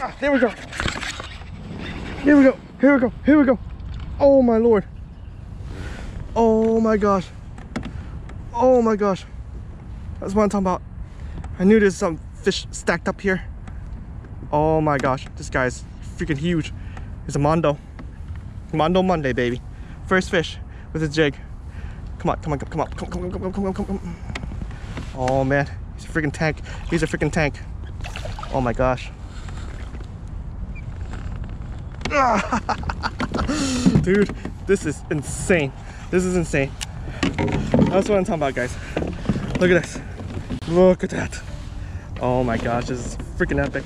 Ah, there we go. Here we go. Here we go. Here we go. Oh my lord. Oh my gosh. Oh my gosh. That's what I'm talking about. I knew there's some fish stacked up here. Oh my gosh. This guy's freaking huge. It's a Mondo. Mondo Monday, baby. First fish with a jig. Come on, come on, come on, come on, come on, come on, come on, come on, come on. Oh man, he's a freaking tank. He's a freaking tank. Oh my gosh. Dude, this is insane. This is insane. That's what I'm talking about, guys. Look at this. Look at that. Oh my gosh, this is freaking epic.